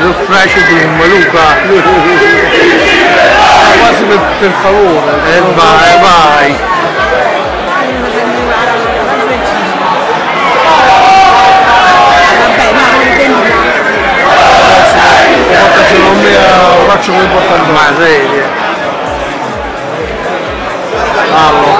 l'ufficio di un Luca ah. quasi per, per favore. E eh vai. Vai non mi faccio come portare ma serie. Allora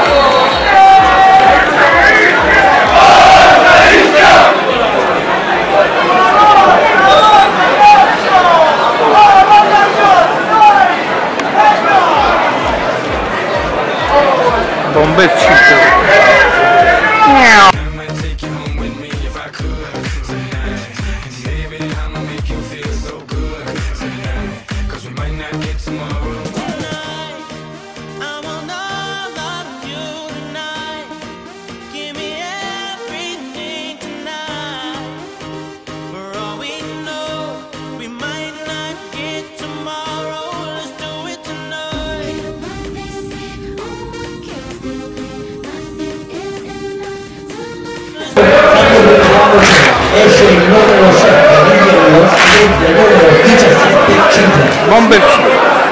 Bomber.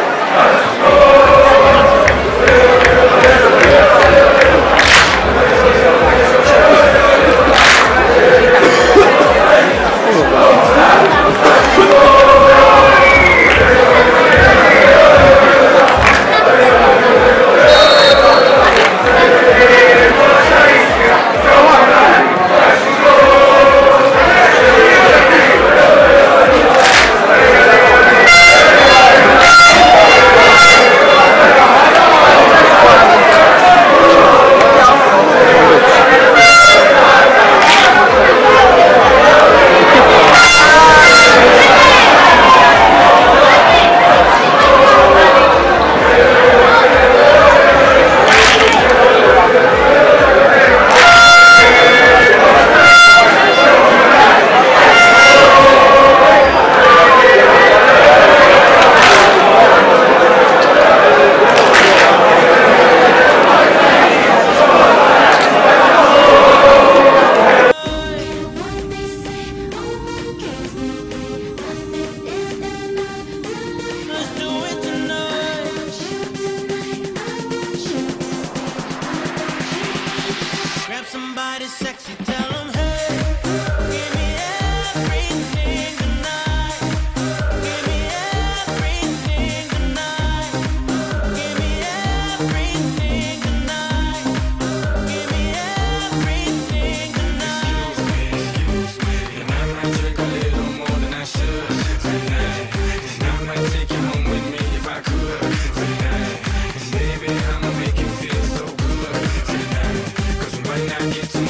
get to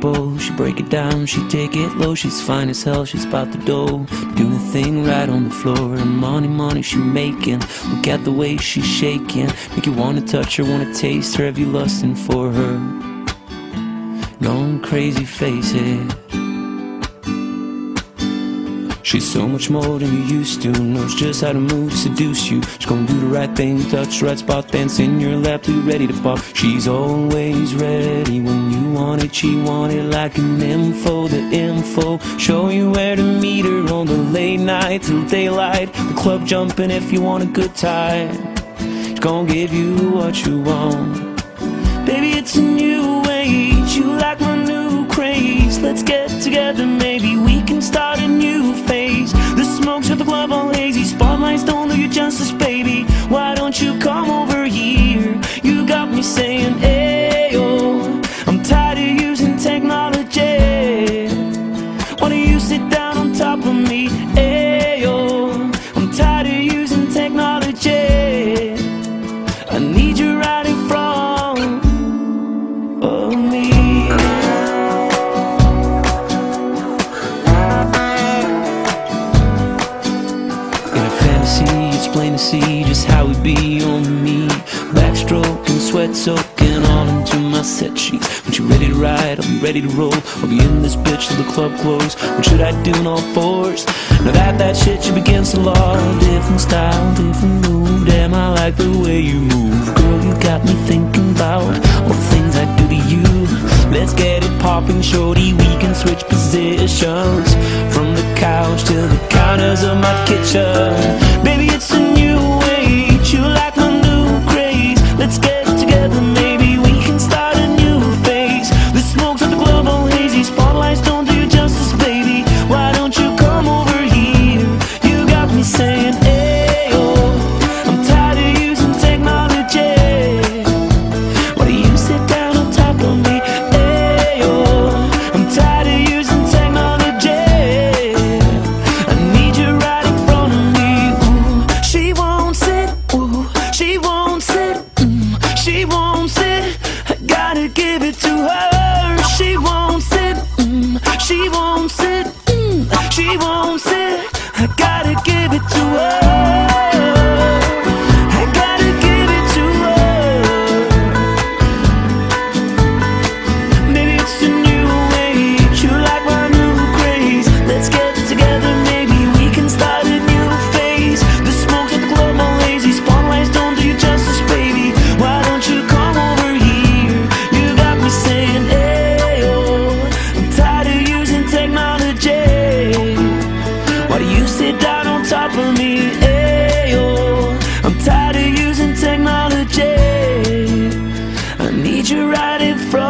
She break it down, she take it low. She's fine as hell, she's about the dough. Doing the thing right on the floor. And money, money she making. Look at the way she's shaking. Make you wanna touch her, wanna taste her. Have you lusting for her? No crazy faces. She's so much more than you used to. Knows just how to move, seduce you. She's gonna do the right thing, touch the right spot, dance in your lap, too ready to pop. She's always ready when you want it. She want it like an info, the info. Show you where to meet her on the late night till daylight. The club jumping if you want a good time. She's gonna give you what you want. Baby, it's a new age. You like my. Let's get together, maybe we can start a new phase. The smoke's at the club all hazy. Spotlights don't do you justice, baby. Why don't you come over here? You got me saying, Ayo. Soaking all into my set sheets. When you ready to ride, be ready to roll. I'll be in this bitch till the club close. What should I do in all fours? Now that that shit you against the law. Different style, different mood. Damn, I like the way you move. Girl, you got me thinking about all the things I do to you. Let's get it popping, shorty. We can switch positions from the couch to the counters of my kitchen. Baby, it's a to her. She won't sit. Mm, she won't it from